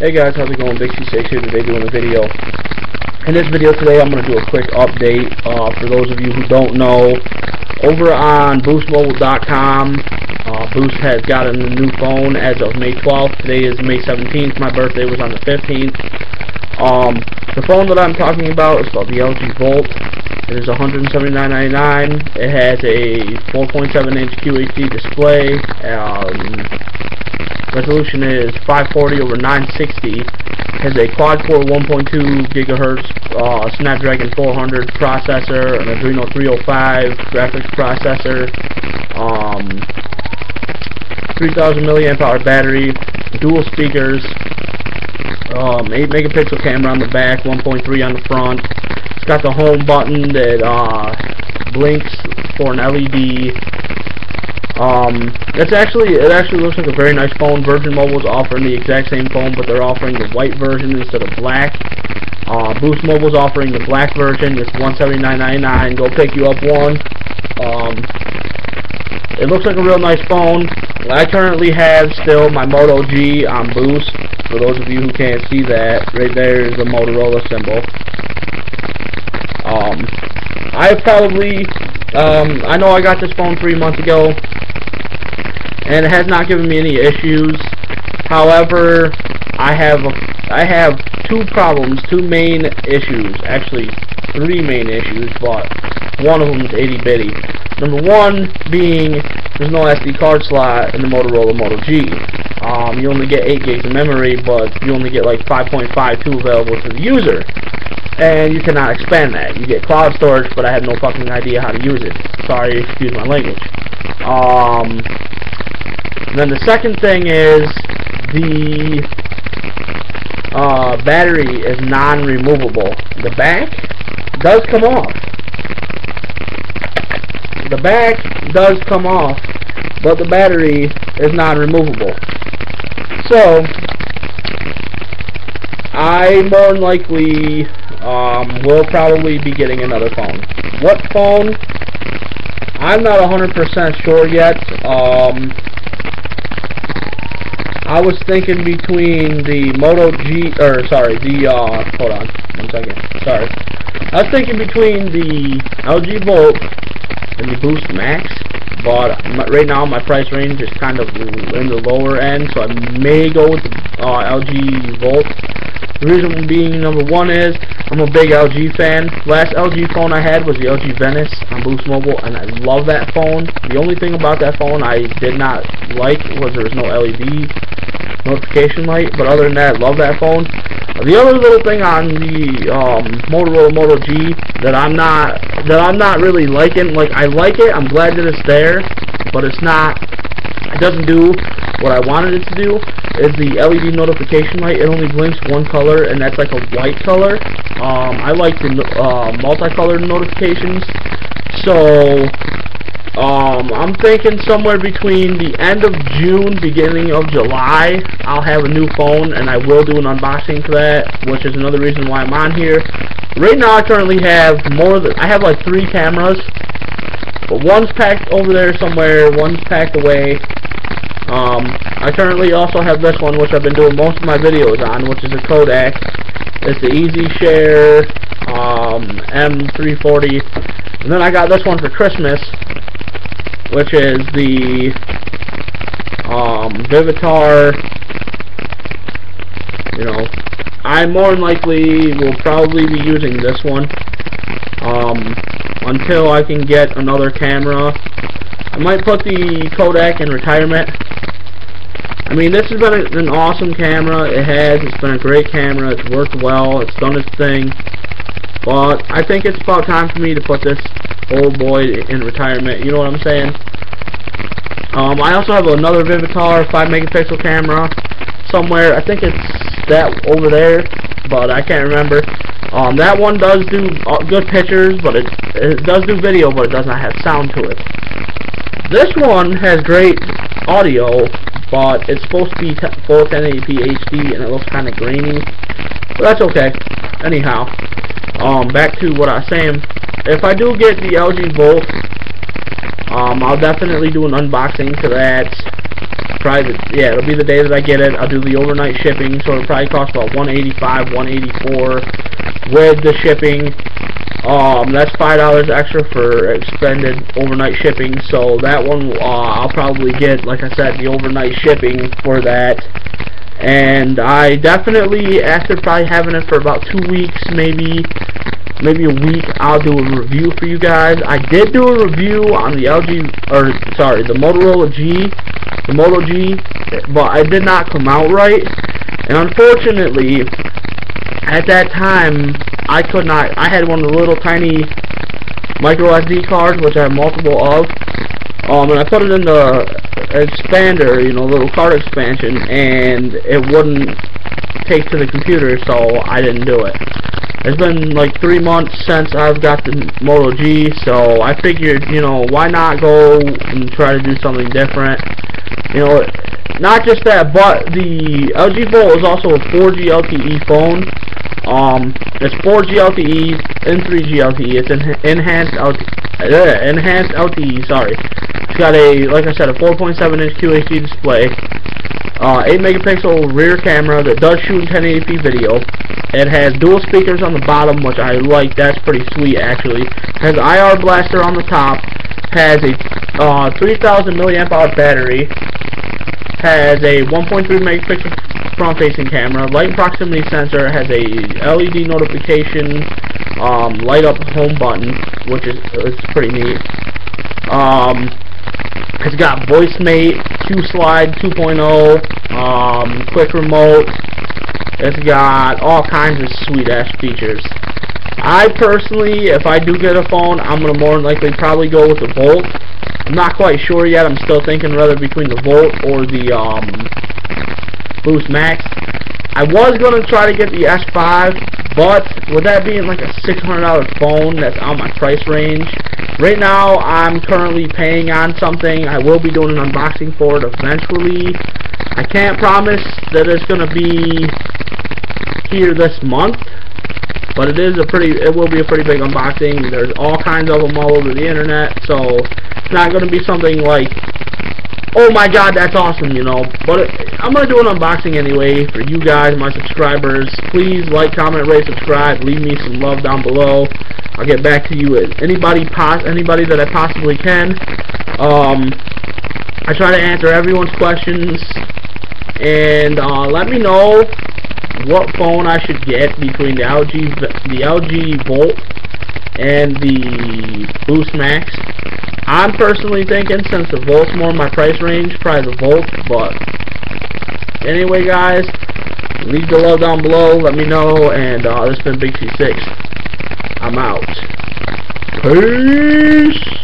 Hey guys, how's it going? Big C6 here today doing a video. In this video today, I'm going to do a quick update uh, for those of you who don't know. Over on BoostMobile.com, uh, Boost has gotten a new phone as of May 12th. Today is May 17th. My birthday was on the 15th. Um, the phone that I'm talking about is called the LG Volt. It is $179.99. It has a 4.7-inch QHD display. Um, resolution is 540 over 960 has a quad-core 1.2 gigahertz uh, Snapdragon 400 processor, an Adreno 305 graphics processor, um, 3000 milliamp hour battery, dual speakers, um, 8 megapixel camera on the back, 1.3 on the front. It's got the home button that uh, blinks for an LED. Um, it's actually it actually looks like a very nice phone. Virgin Mobile is offering the exact same phone, but they're offering the white version instead of black. Uh, Boost Mobile is offering the black version. It's $179.99. Go pick you up one. Um, it looks like a real nice phone. I currently have still my Moto G on Boost. For those of you who can't see that, right there is the Motorola symbol. Um, I probably, um, I know I got this phone three months ago and it has not given me any issues. However, I have I have two problems, two main issues, actually three main issues, but one of them is itty bitty. Number one being there's no SD card slot in the Motorola Moto G. Um, you only get 8 gigs of memory, but you only get like 5.52 available to the user. And you cannot expand that. You get cloud storage, but I have no fucking idea how to use it. Sorry, excuse my language. Um, then the second thing is the uh, battery is non-removable. The back does come off. The back does come off, but the battery is non-removable. So, I more than likely um, will probably be getting another phone. What phone? I'm not 100% sure yet. Um, I was thinking between the Moto G, or sorry, the, uh, hold on, one second, sorry. I was thinking between the LG Volt and the Boost Max, but right now my price range is kind of in the lower end, so I may go with the uh, LG Volt. The reason being, number one is, I'm a big LG fan. Last LG phone I had was the LG Venice on Boost Mobile, and I love that phone. The only thing about that phone I did not like was there was no LED notification light, but other than that, love that phone. The other little thing on the um, Motorola Moto G that I'm not that I'm not really liking, like I like it, I'm glad that it's there, but it's not it doesn't do what I wanted it to do is the LED notification light. It only blinks one color, and that's like a white color. Um, I like the uh, multicolored notifications. So, um, I'm thinking somewhere between the end of June, beginning of July, I'll have a new phone, and I will do an unboxing for that, which is another reason why I'm on here. Right now, I currently have more than, I have like three cameras, but one's packed over there somewhere, one's packed away. Um, I currently also have this one, which I've been doing most of my videos on, which is a Kodak. It's the EasyShare um, M340. And then I got this one for Christmas, which is the um, Vivitar. You know, I more than likely will probably be using this one um, until I can get another camera. I might put the Kodak in retirement I mean, this has been an awesome camera. It has. It's been a great camera. It's worked well. It's done its thing. But I think it's about time for me to put this old boy in retirement. You know what I'm saying? Um, I also have another Vivitar 5 megapixel camera somewhere. I think it's that over there, but I can't remember. Um, that one does do uh, good pictures, but it, it does do video, but it does not have sound to it. This one has great audio, but it's supposed to be full 1080p HD and it looks kind of grainy. But that's okay. Anyhow, um, back to what I was saying. If I do get the LG Volt, um, I'll definitely do an unboxing for that. Probably, yeah, it'll be the day that I get it. I'll do the overnight shipping, so it'll probably cost about 185 184 with the shipping. Um, that's five dollars extra for expended overnight shipping. So that one, uh, I'll probably get, like I said, the overnight shipping for that. And I definitely, after probably having it for about two weeks, maybe maybe a week, I'll do a review for you guys. I did do a review on the LG, or sorry, the Motorola G, the Moto G, but I did not come out right. And unfortunately, at that time, I could not, I had one of the little tiny micro SD cards, which I have multiple of. Um, and I put it in the expander, you know, little card expansion, and it wouldn't take to the computer, so I didn't do it. It's been like three months since I've got the Moto G, so I figured, you know, why not go and try to do something different. You know, not just that, but the LG Volt is also a 4G LTE phone. Um, it's 4G LTE and 3G LTE. It's an enhanced LTE. Uh, enhanced LTE. Sorry. It's got a, like I said, a 4.7 inch QHD display. Uh, 8 megapixel rear camera that does shoot in 1080p video. It has dual speakers on the bottom, which I like. That's pretty sweet, actually. It has IR blaster on the top. Has a uh, 3000 milliamp hour battery has a 1.3 megapixel front-facing camera, light proximity sensor, has a LED notification, um, light up home button, which is, is pretty neat. Um, it's got VoiceMate, Q-Slide 2.0, um, quick remote. It's got all kinds of sweet-ass features. I personally, if I do get a phone, I'm going to more than likely probably go with the Volt. I'm not quite sure yet. I'm still thinking whether between the Volt or the um, Boost Max. I was going to try to get the S5, but with that being like a $600 phone that's on my price range, right now I'm currently paying on something. I will be doing an unboxing for it eventually. I can't promise that it's going to be here this month, but it is a pretty, it will be a pretty big unboxing. There's all kinds of them all over the internet, so it's not going to be something like, oh my god, that's awesome, you know. But it, I'm going to do an unboxing anyway for you guys, my subscribers. Please like, comment, rate, subscribe. Leave me some love down below. I'll get back to you as anybody, pos anybody that I possibly can. Um, I try to answer everyone's questions. And uh, let me know what phone I should get between the LG the LG Volt and the Boost Max. I'm personally thinking since the Volt's more in my price range, probably the Volt, but anyway guys, leave the love down below, let me know, and uh, this has been Big C6. I'm out. Peace!